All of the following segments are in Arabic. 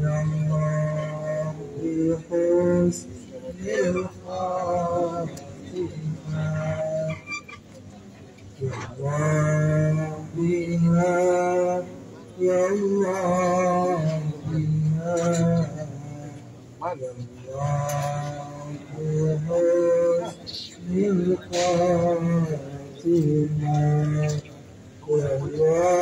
يا الله بحسن الخاتمة يا الله بها يا الله بها يا الله بحسن الخاتمة يا الله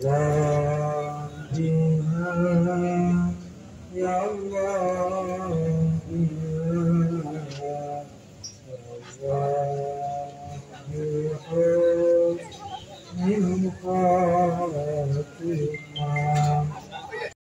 Yeah.